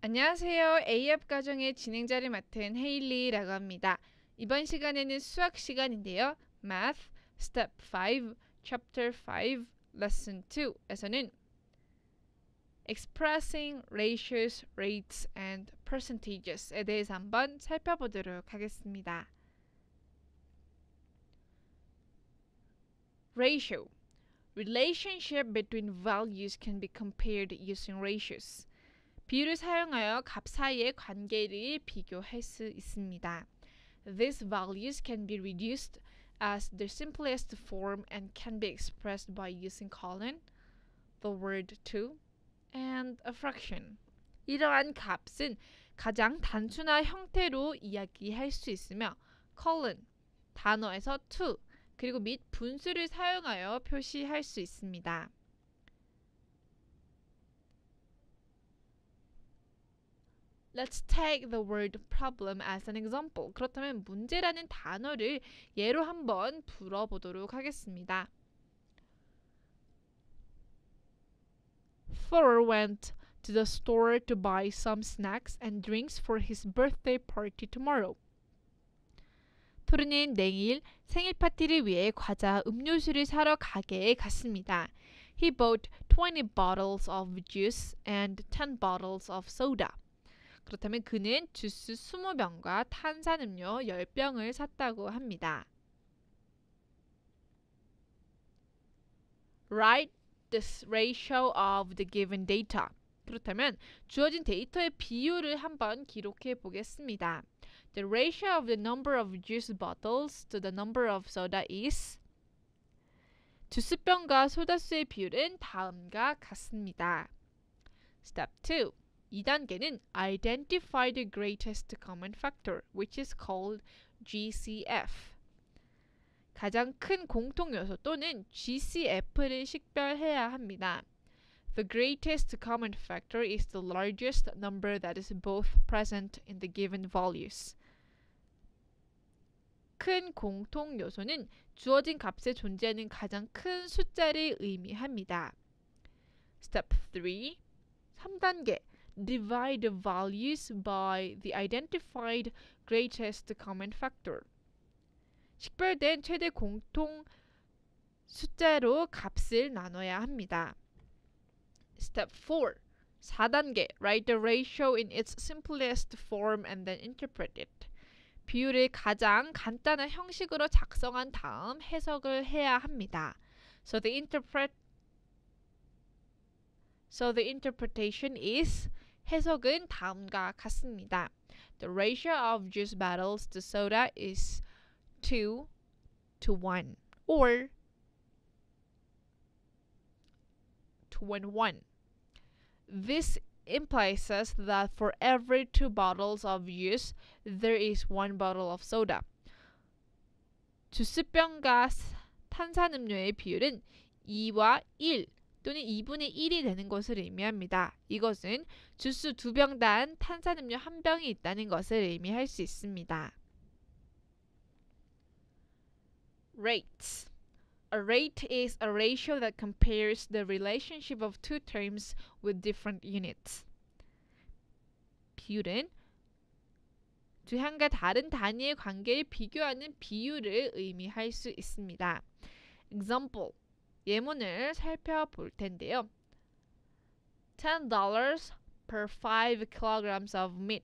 안녕하세요. A앱 과정의 진행자를 맡은 헤일리라고 합니다. 이번 시간에는 수학 시간인데요. Math Step 5, Chapter 5, Lesson 2에서는 Expressing Ratios, Rates and Percentages에 대해서 한번 살펴보도록 하겠습니다. Ratio Relationship between values can be compared using ratios. 비율을 사용하여 값 사이의 관계를 비교할 수 있습니다. These values can be reduced as their simplest form and can be expressed by using colon, the word to, and a fraction. 이러한 값은 가장 단순한 형태로 이야기할 수 있으며 colon, 단어에서 to, 그리고 및 분수를 사용하여 표시할 수 있습니다. Let's take the word problem as an example. 그렇다면 문제라는 단어를 예로 한번 불어보도록 하겠습니다. Thor went to the store to buy some snacks and drinks for his birthday party tomorrow. 토르는 내일 생일 파티를 위해 과자, 음료수를 사러 가게에 갔습니다. He bought 20 bottles of juice and 10 bottles of soda. 그렇다면 그는 주스 20병과 탄산음료 10병을 샀다고 합니다. Write the ratio of the given data. 그렇다면 주어진 데이터의 비율을 한번 기록해 보겠습니다. The ratio of the number of juice bottles to the number of soda is 주스병과 소다수의 비율은 다음과 같습니다. Step 2. 2단계는 Identify the greatest common factor, which is called GCF. 가장 큰 공통 요소 또는 GCF를 식별해야 합니다. The greatest common factor is the largest number that is both present in the given values. 큰 공통 요소는 주어진 값에 존재하는 가장 큰 숫자를 의미합니다. Step 3. 3단계 divide the values by the identified greatest common factor. 식별된 최대 공통 숫자로 값을 나눠야 합니다. Step 4. 4단계 Write the ratio in its simplest form and then interpret it. 비율을 가장 간단한 형식으로 작성한 다음 해석을 해야 합니다. So the interpret So the interpretation is 해석은 다음과 같습니다. The ratio of juice bottles to soda is 2 to 1 or 2 1 1. This implies that for every two bottles of juice, there is one bottle of soda. 주스병과 탄산음료의 비율은 2와 1 또는 2분의 1이 되는 것을 의미합니다. 이것은 주스 2병단 탄산음료 1병이 있다는 것을 의미할 수 있습니다. Rates A rate is a ratio that compares the relationship of two terms with different units. 비율은 두 향과 다른 단위의 관계를 비교하는 비율을 의미할 수 있습니다. Example 예문을 살펴볼 텐데요. $10 per 5 kilograms of meat.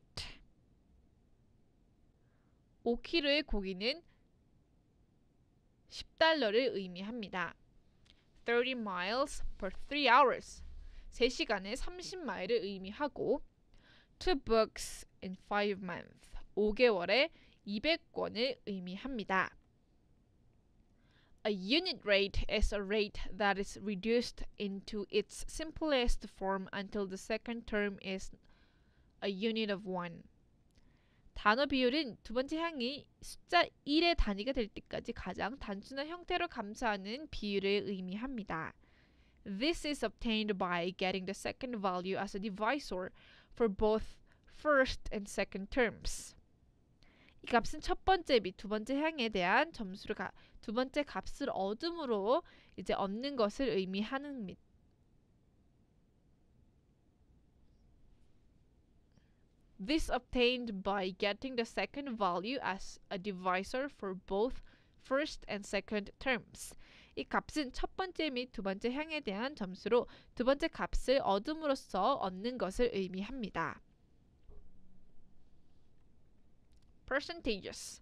5kg의 고기는 10달러를 의미합니다. 30 miles per 3 hours. 3시간에 30마일을 의미하고 two books in 5 months. 5개월에 200권을 의미합니다. A unit rate is a rate that is reduced into its simplest form until the second term is a unit of 1. 단어 비율은 두 번째 항이 숫자 1의 단위가 될 때까지 가장 단순한 형태로 감소하는 비율을 의미합니다. This is obtained by getting the second value as a divisor for both first and second terms. 이 값은 첫 번째 및 두 번째 향에 대한 점수를 가, 두 번째 값을 얻음으로 이제 얻는 것을 의미하는 및 This obtained by getting the second value as a divisor for both first and second terms. 이 값은 첫 번째 및 두 번째 항에 대한 점수로 두 번째 값을 얻음으로써 얻는 것을 의미합니다. Percentages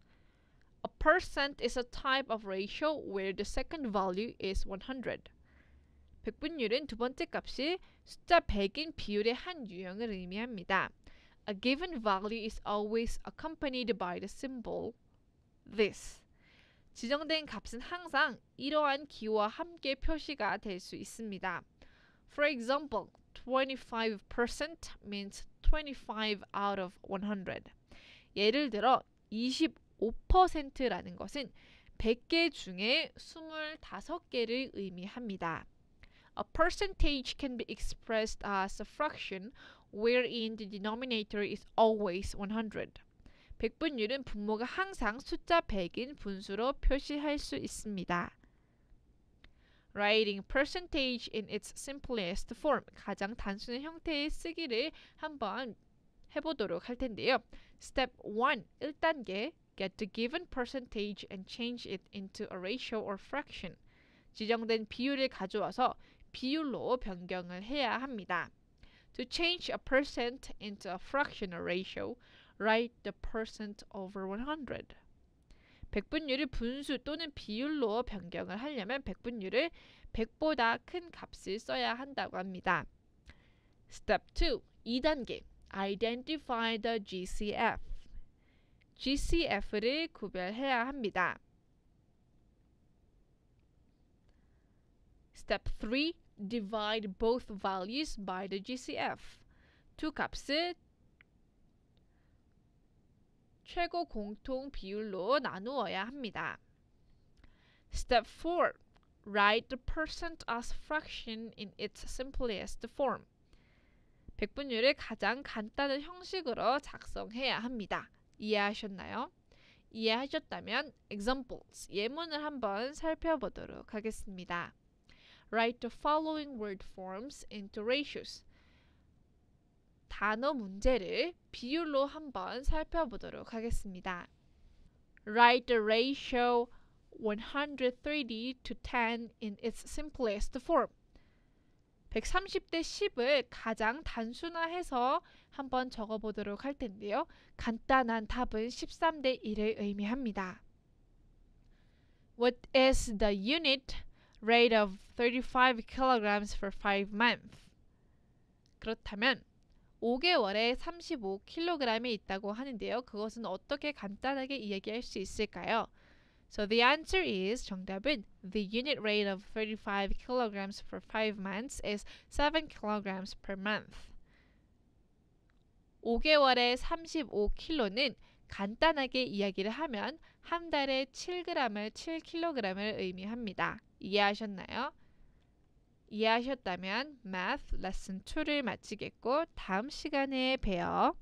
A percent is a type of ratio where the second value is 100. 백분율은 두 번째 값이 숫자 100인 비율의 한 유형을 의미합니다. A given value is always accompanied by the symbol this. 지정된 값은 항상 이러한 기호와 함께 표시가 될 수 있습니다. For example, 25% means 25 out of 100. 예를 들어 25%라는 것은 100개 중에 25개를 의미합니다. A percentage can be expressed as a fraction wherein the denominator is always 100. 백분율은 분모가 항상 숫자 100인 분수로 표시할 수 있습니다. Writing percentage in its simplest form 가장 단순한 형태의 쓰기를 한번 해보도록 할 텐데요. Step 1 1단계 Get the given percentage and change it into a ratio or fraction. 지정된 비율을 가져와서 비율로 변경을 해야 합니다. To change a percent into a fraction or ratio, write the percent over 100. 백분율을 분수 또는 비율로 변경을 하려면 백분율을 100보다 큰 값을 써야 한다고 합니다. Step 2. 2단계. Identify the GCF. GCF를 구별해야 합니다. Step 3. Divide both values by the GCF. 두 값을 최고 공통 비율로 나누어야 합니다. Step 4. Write the percent as fraction in its simplest form. 백분율을 가장 간단한 형식으로 작성해야 합니다. 이해하셨나요? 이해하셨다면 examples 예문을 한번 살펴보도록 하겠습니다. Write the following word forms into ratios. 단어 문제를 비율로 한번 살펴보도록 하겠습니다. Write the ratio 130 to 10 in its simplest form. 130대 10을 가장 단순화해서 한번 적어보도록 할 텐데요. 간단한 답은 13대 1을 의미합니다. What is the unit rate of 35 kilograms for 5 months? 그렇다면 5개월에 35kg이 있다고 하는데요. 그것은 어떻게 간단하게 이야기할 수 있을까요? So the answer is 정답은 the unit rate of 35 kilograms for 5 months is 7 kilograms per month. 5개월에 35kg는 간단하게 이야기를 하면 한 달에 7g을 7kg을 의미합니다. 이해하셨나요? 이해하셨다면 Math Lesson 2를 마치겠고 다음 시간에 봬요.